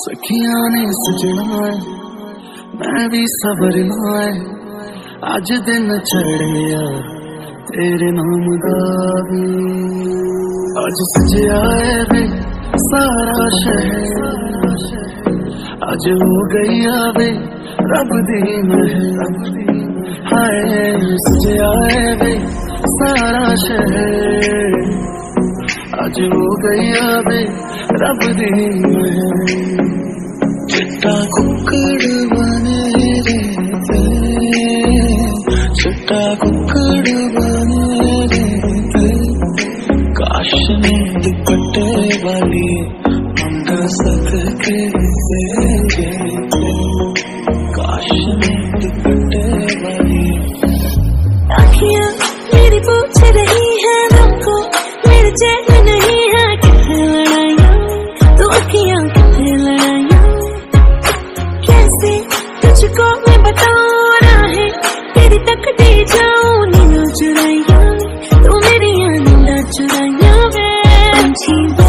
सखिया ने सजना मैं भी सवरना है अज दिन चढ़िया, तेरे नाम का भी अज सजया है वे सारा शहर अज हो गई वे रब दी हाय सजया है वे सारा शहर अज हो गई वे रब दी चिट्टा कुकड़ बने रे। चिट्टा कुकड़ बने रे। काश में दुपट्टे वाली मंगा सक पंछी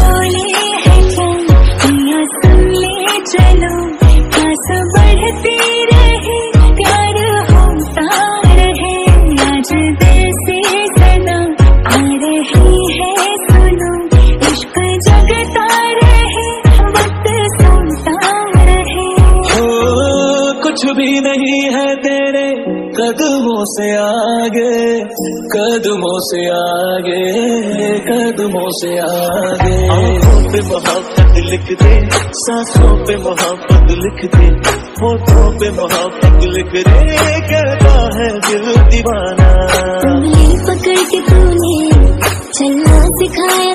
कदमों से आगे कदमों से आगे। आँखों पे मोहब्बत लिख दे सांसों पे मोहब्बत लिख दे होठों पे मोहब्बत लिख दे कहता है दिल दीवाना। पकड़ के तूने चलना सिखाया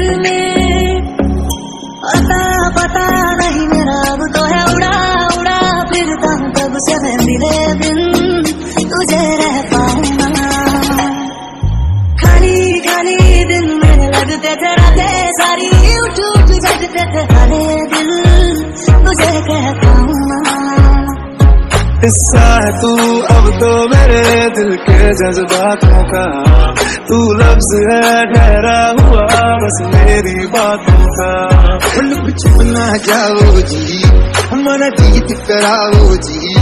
हिस्सा है तू अब तो मेरे दिल के जज्बातों का। तू लफ्ज है, ठहरा हुआ, बस मेरी बातों का। लुक छुपना जाओ जी। मन जीत कराओ जी।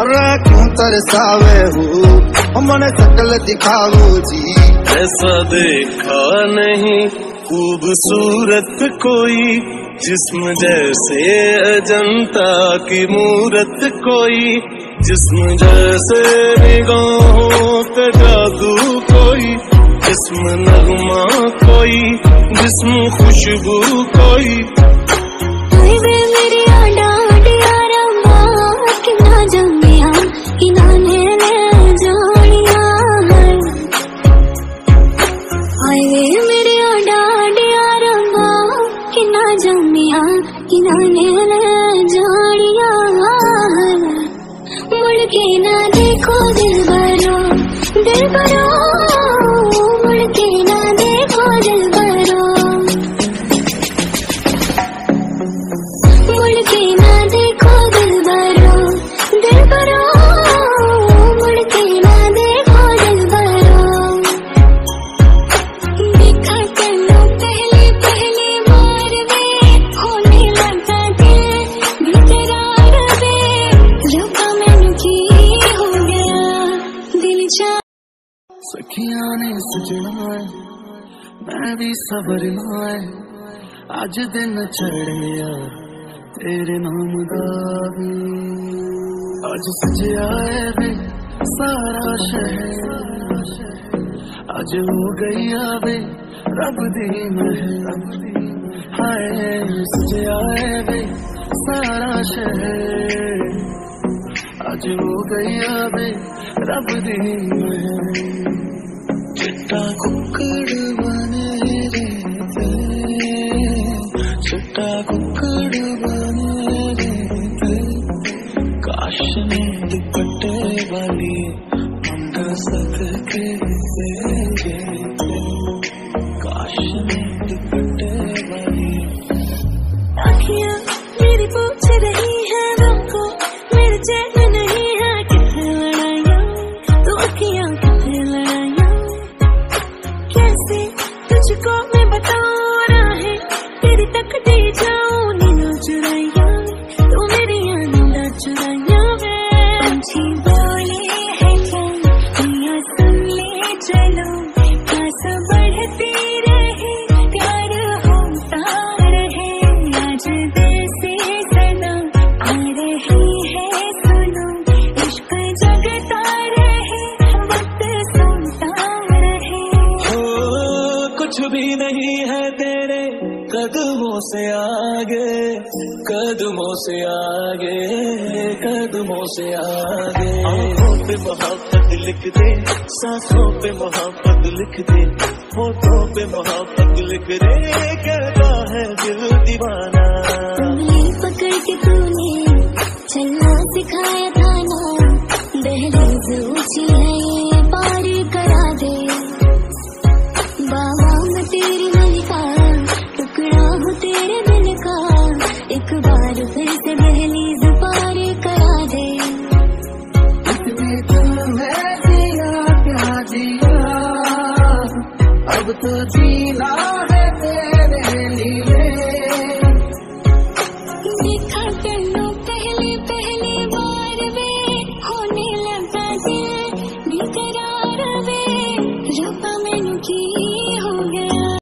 राखूं तरसावे हो। मन सकल दिखाओ जी। ऐसा देखा नहीं खूबसूरत कोई, जिस्म जैसे अजंता की मूरत कोई, जिस्म जैसे निगाहों जादू कोई, जिस्म नगमा कोई, जिस्म खुशबू कोई। हाय जा सखिया ने सजना मैं भी सवरना है अज दिन चढ़िया तेरे नाम दावी अज सजया है सारा शहर। अज हो गई आवे रब दी मह हाय सजया है सारा शहर। अज हो गई वे, रब दी महर चिट्टा कुकड़ बने रे चिट्टा कुकड़ बने रे काश ने दुपट्टे वाली मुंड सक के काश ने दुपट्टे वाली अखियाँ मेरी पूछ रही है हमको मेरे चैन कदमों से आगे कदमों से आगे। आँखों पे मोहब्बत लिख दे सांसों पे मोहब्बत लिख दे होठों पे मोहब्बत लिख दे कहता है दिल दीवाना। उंगली पकड़ के तूने चलना सिखाया था ना दहलीज ऊँची है ये पार करा दे। बाबा मैं तेरी मलिका टुकड़ा हूँ तेरे